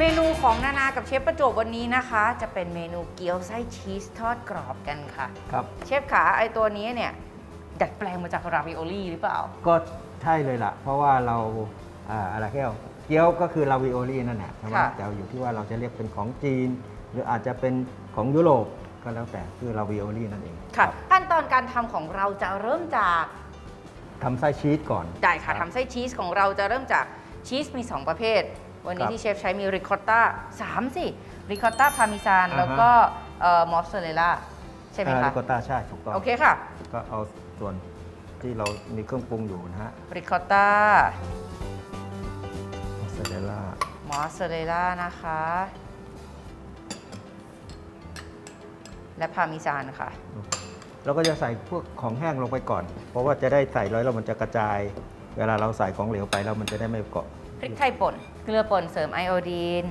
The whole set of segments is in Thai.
เมนูของนานากับเชฟประจวบวันนี้นะคะ จะเป็นเมนูเกี๊ยวไส้ชีสทอดกรอบกันค่ะ ครับ เชฟขาไอตัวนี้เนี่ย ดัดแปลงมาจากราวิโอลี่หรือเปล่า ก็ใช่เลยล่ะ เพราะว่าเราอ่าอะไรแก้วเกี๊ยวก็คือราวิโอลี่นั่นแหละใช่ไหมค่ะ แต่อยู่ที่ว่าเราจะเรียกเป็นของจีน หรืออาจจะเป็นของยุโรปก็แล้วแต่คือราวิโอลี่นั่นเองค่ะรับขั้นตอนการทำของเราจะเริ่มจากทำไส้ชีสก่อนได้ค่ะรับทำไส้ชีสของเราจะเริ่มจากชีสมี 2 ประเภท วันนี้ครับที่เชฟใช้มีริคอตต้าสามสิริคอตต้าพาร์มิซานอ่าฮะแล้วก็มอสซาเรลล่าใช่ไหมอ่าคะริคอตต้าใช่ถูกต้องโอเคค่ะ ก็เอาส่วนที่เรามีเครื่องปรุงอยู่นะฮะริคอตต้ามอสซาเรลล่ามอสซาเรลล่านะคะ และพาร์มิซานค่ะเราก็จะใส่พวกของแห้งลงไปก่อน เพราะว่าจะได้ใส่ร้อยแล้วมันจะกระจาย เวลาเราใส่ของเหลวไปแล้วมันจะได้ไม่เกาะพริกไทยป่น เกลือป่นเสริมไอโอดีน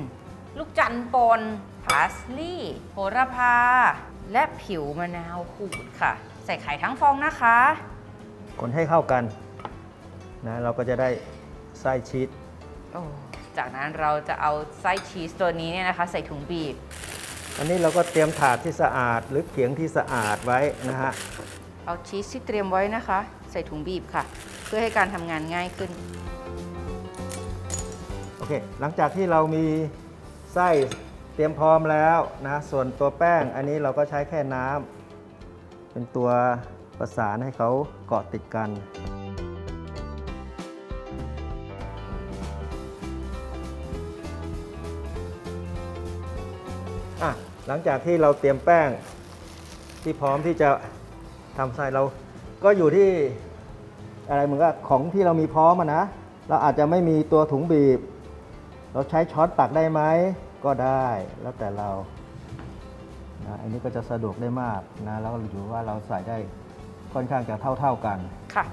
ลูกจันทร์ป่นพาสลีย์โหระพา และผิวมะนาวขูดค่ะ ใส่ไข่ทั้งฟองนะคะ คนให้เข้ากันนะเราก็จะได้ไส้ชีสโอ้จากนั้นเราจะเอาไส้ชีสตัวนี้เนี่ยนะคะ ใส่ถุงบีบ อันนี้เราก็เตรียมถาดที่สะอาดหรือเขียงที่สะอาดไว้นะฮะ เอาชีสที่เตรียมไว้นะคะ ใส่ถุงบีบค่ะ เพื่อให้การทำงานง่ายขึ้นโอ เค หลังจากที่เรามีไส้เตรียมพร้อมแล้วนะ ส่วนตัวแป้งอันนี้เราก็ใช้แค่น้ำเป็นตัวประสานให้เขาเกาะติดกันอะหลังจากที่เราเตรียมแป้งที่พร้อมที่จะทำไส้เราก็อยู่ที่อะไรเหมือนกับของที่เรามีพร้อมอะนะ เราอาจจะไม่มีตัวถุงบีบ เราใช้ช้อนตักได้ไหมก็ได้แล้วแต่เรานะอันนี้ก็จะสะดวกได้มากนะแล้วอยู่ว่าเราใส่ได้ค่อนข้างจะเท่าๆกันค่ะ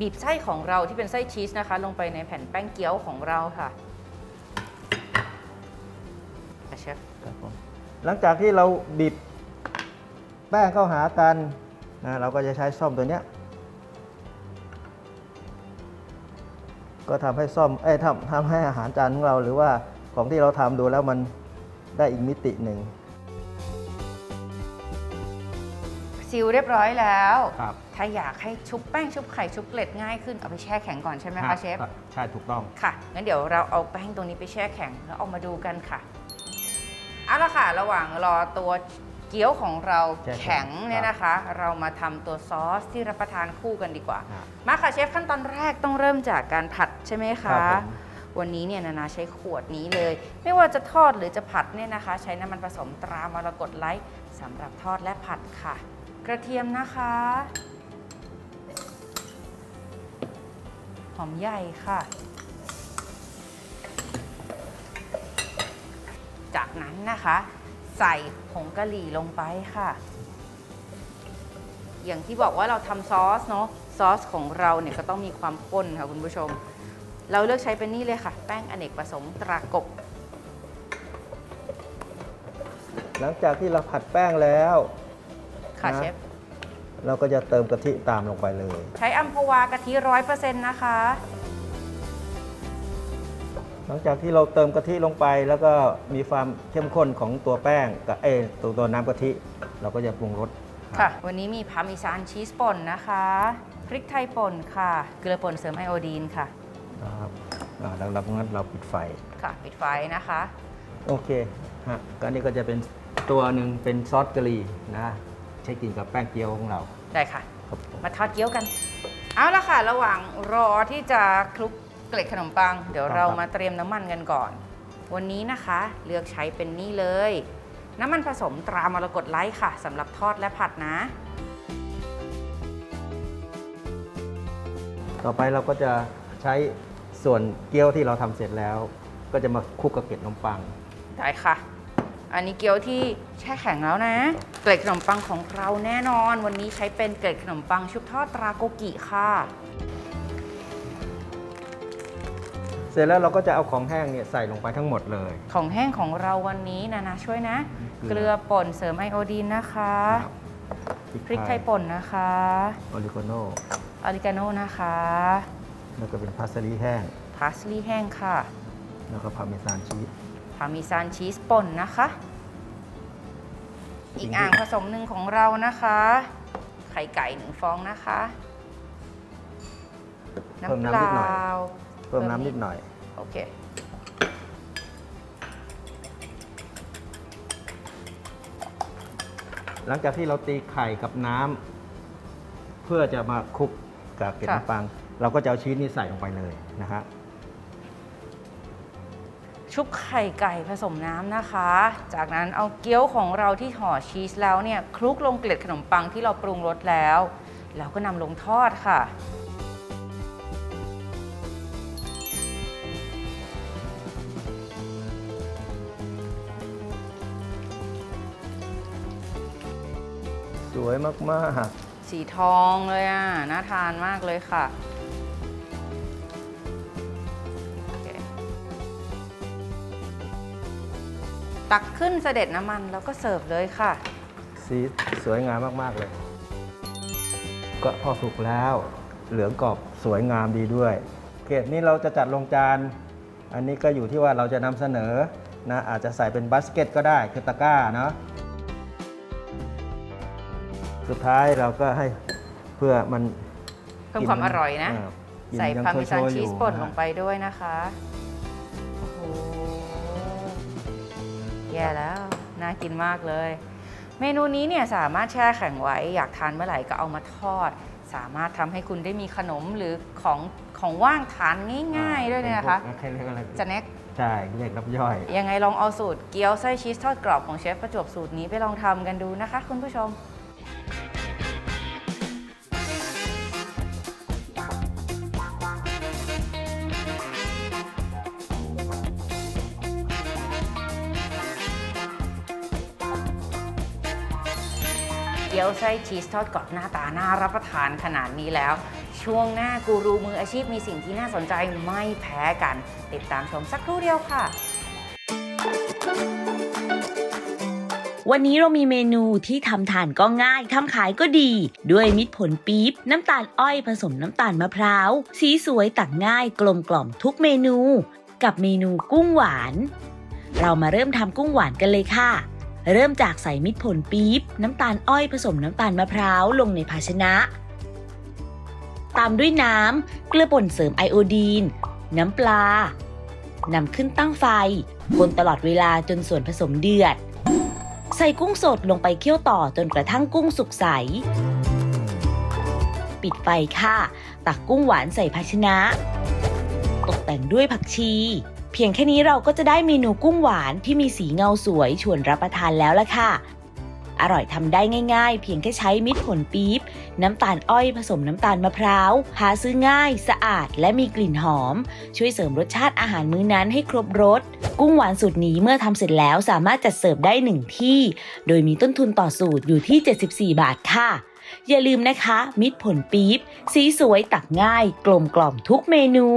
บีบไส้ของเราที่เป็นไส้ชีสนะคะ ลงไปในแผ่นแป้งเกี๊ยวของเราค่ะอะเชฟครับผมหลังจากที่เราบีบแป้งเข้าหากันนะเราก็จะใช้ซ่อมตัวเนี้ย ก็ทำให้ซ่อมเอ้ยทำทำให้อาหารจานของเรา หรือว่าของที่เราทำดูแล้วมันได้อีกมิติหนึ่งซิลเรียบร้อยแล้วครับถ้าอยากให้ชุบแป้งชุบไข่ชุบเกล็ดง่ายขึ้นเอาไปแช่แข็งก่อนใช่ไหมคะเชฟ ใช่ถูกต้อง ค่ะ งั้นเดี๋ยวเราเอาแป้งตรงนี้ไปแช่แข็งแล้วเอามาดูกันค่ะ เอาละค่ะ ระหว่างรอตัว เกี๊ยวของเราแช่แข็แข็งงเนี่ยนะคะ เรามาทำตัวซอสที่รับประทานคู่กันดีกว่าอะมาค่ะเชฟขั้นตอนแรกต้องเริ่มจากการผัดใช่ไหมครัคะ บผมวันนี้เนี่ยนานาใช้ขวดนี้เลย ไม่ว่าจะทอดหรือจะผัดเนี่ยนะคะ ใช้น้ำมันผสมตรามรกตไลท์สำหรับทอดและผัดค่ะ กระเทียมนะคะ หอมใหญ่ค่ะ จากนั้นนะคะ ใส่ผงกะหรี่ลงไปค่ะ อย่างที่บอกว่าเราทำซอสเนาะซอสของเราเนี่ยก็ต้องมีความข้นค่ะคุณผู้ชม เราเลือกใช้เป็นนี่เลยค่ะ แป้งอเนกประสงค์ตรากบ หลังจากที่เราผัดแป้งแล้วค่ะนะเชฟเราก็จะเติมกะทิตามลงไปเลย ใช้อัมพวากะทิร้อยเปอร์เซ็นต์นะคะ หลังจากที่เราเติมกะทิลงไป แล้วก็มีความเข้มข้นของตัวแป้งกับเออตัวตัวน้ำกะทิ เราก็จะปรุงรสค่ะ วันนี้มีพาร์เมซานชีสป่นนะคะ พริกไทยป่นค่ะ เกลือป่นเสริมไอโอดีนค่ะนะครับอ่าแล้วเรางั้นเราปิดไฟค่ะ ปิดไฟนะคะ โอเคฮะก็อันนี้ก็จะเป็นตัวหนึ่งเป็นซอสกะหรี่นะ ใช้กินกับแป้งเกี๊ยวของเรา ได้ค่ะครับผมมาทอดเกี๊ยวกัน เอาละค่ะ ระหว่างรอที่จะคลุก เกล็ดขนมปัง เดี๋ยวเรามาเตรียมน้ำมันกันก่อน วันนี้นะคะเลือกใช้เป็นนี่เลย น้ำมันผสมตรามรกตไลท์ค่ะสำหรับทอดและผัดนะ ต่อไปเราก็จะใช้ส่วนเกี๊ยวที่เราทำเสร็จแล้ว ก็จะมาคลุกกับเกล็ดขนมปัง ได้ค่ะ อันนี้เกี๊ยวที่แช่แข็งแล้วนะ เกล็ดขนมปังของเราแน่นอน วันนี้ใช้เป็นเกล็ดขนมปังชุบทอดตราโกกิค่ะ เสร็จแล้วเราก็จะเอาของแห้งเนี่ยใส่ลงไปทั้งหมดเลย ของแห้งของเราวันนี้นานาช่วยนะเกลือเกลือป่นเสริมไอโอดีนนะคะครับพริกไทยป่นนะคะออริโกโนออริกาโนนะคะ แล้วก็เป็นพาร์สลีย์แห้งพาร์สลีย์แห้งค่ะ แล้วก็พาร์เมซานชีสพาร์เมซานชีสป่นนะคะ อีกอ่างผสมหนึ่งของเรานะคะ ไข่ไก่หนึ่งฟองนะคะ น้ำเปล่า เพิ่มน้ำนิดหน่อย โอเค หลังจากที่เราตีไข่กับน้ำเพื่อจะมาคลุกกับเกล็ดขนมปัง เราก็จะเอาชีสนี้ใส่ลงไปเลยนะฮะชุบไข่ไก่ผสมน้ำนะคะ จากนั้นเอาเกี๊ยวของเราที่ห่อชีสแล้วเนี่ยคลุกลงเกล็ดขนมปังที่เราปรุงรสแล้ว แล้วก็นำลงทอดค่ะ สวยมากสีทองเลยอะ น่าทานมากเลยค่ะโอเคตักขึ้นเสด็จน้ำมันแล้วก็เสิร์ฟเลยค่ะๆสีสวยงามมาก ๆ เลย ก็พอสุกแล้ว เหลืองกรอบสวยงามดีด้วย เกรดนี้เราจะจัดลงจาน อันนี้ก็อยู่ที่ว่าเราจะนำเสนอนะอาจจะใส่เป็นบาสเกตก็ได้คือตะกร้าเนาะ สุดท้ายเราก็ให้เพื่อมันเพิ่มความอร่อยนะากลิ่นใส่ยังพาร์เมซานโชยๆชีสอยู่ป่นนะลงไปด้วยนะคะโอ้โหแย่แล้ว น่ากินมากเลย เมนูนี้เนี่ยสามารถแช่แข็งไว้ อยากทานเมื่อไหร่ก็เอามาทอด สามารถทำให้คุณได้มีขนมหรือของของว่างทานง่ายๆด้วยเนี่ยนะคะเป็นพวกอะไรจะเน็กใช่เรียกรับย่อย ยังไงลองเอาสูตรเกี๊ยวไส้ชีสทอดกรอบของเชฟประจวบสูตรนี้ไปลองทำกันดูนะคะ คุณผู้ชม กี๊ยวไส้ชีสทอดกรอบหน้าตาน่ารับประทานขนาดนี้แล้ว ช่วงหน้ากูรูมืออาชีพมีสิ่งที่น่าสนใจไม่แพ้กัน ติดตามชมสักครู่เดียวค่ะ วันนี้เรามีเมนูที่ทำทานก็ง่ายทำขายก็ดี ด้วยมิตรผลปี๊บ น้ำตาลอ้อยผสมน้ำตาลมะพร้าว สีสวยตักง่ายกลมกล่อมทุกเมนู กับเมนูกุ้งหวาน เรามาเริ่มทำกุ้งหวานกันเลยค่ะ เริ่มจากใส่มิตรผลปี๊บ น้ำตาลอ้อยผสมน้ำตาลมะพร้าวลงในภาชนะ ตามด้วยน้ำ เกลือป่นเสริมไอโอดีน น้ำปลานำขึ้นตั้งไฟ คนตลอดเวลาจนส่วนผสมเดือด ใส่กุ้งสดลงไปเคี่ยวต่อจนกระทั่งกุ้งสุกใส ปิดไฟค่ะ ตักกุ้งหวานใส่ภาชนะ ตกแต่งด้วยผักชี เพียงแค่นี้เราก็จะได้เมนูกุ้งหวานที่มีสีเงาสวยชวนรับประทานแล้วล่ะค่ะ อร่อยทำได้ง่าย ๆ เพียงแค่ใช้มิตรผลปี๊บ น้ำตาลอ้อยผสมน้ำตาลมะพร้าว หาซื้อง่าย สะอาด และมีกลิ่นหอม ช่วยเสริมรสชาติอาหารมื้อนั้นให้ครบรส กุ้งหวานสูตรนี้เมื่อทำเสร็จแล้วสามารถจัดเสิร์ฟได้หนึ่งที่ โดยมีต้นทุนต่อสูตรอยู่ที่ 74 บาทค่ะอย่าลืมนะคะ มิตรผลปี๊บ สีสวยตักง่าย กลมกล่อมทุกเมนู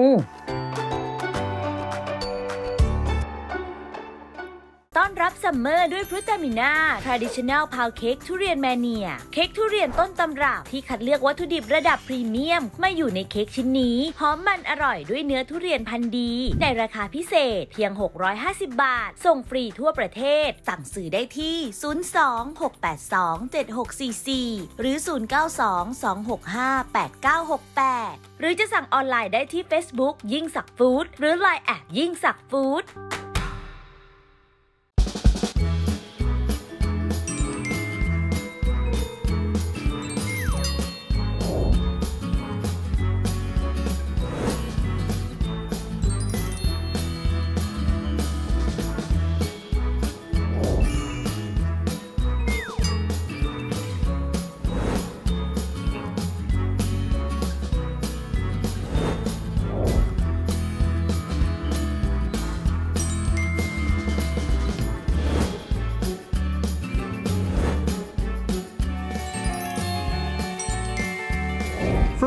ซัมเมอร์ด้วยฟรุตามิน่า Traditional Pound Cake ทุเรียนแมเนีย เค้กทุเรียนต้นตำรับ ที่คัดเลือกวัตถุดิบระดับพรีเมียม มาอยู่ในเค้กชิ้นนี้ หอมมันอร่อยด้วยเนื้อทุเรียนพันธุ์ดี ในราคาพิเศษเพียง 650 บาท ส่งฟรีทั่วประเทศ สั่งซื้อได้ที่ 026827644 หรือ 0922658968 หรือจะสั่งออนไลน์ได้ที่ Facebook ยิ่งสักฟู้ดหรือ Line แอดยิ่งสักฟู้ด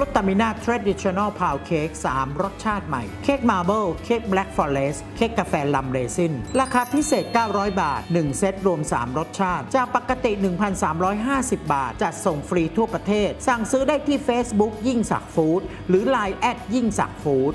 ฟลุตามิน่า Traditional Pound Cake 3 รสชาติใหม่ เค้ก marble เค้ก black forest เค้กกาแฟ rum raisin ราคาพิเศษ 900 บาท 1 เซตรวม 3 รสชาติ จากปกติ 1,350 บาท จัดส่งฟรีทั่วประเทศ สั่งซื้อได้ที่ Facebook ยิ่งสักฟู้ดหรือ Line add ยิ่งสักฟู้ด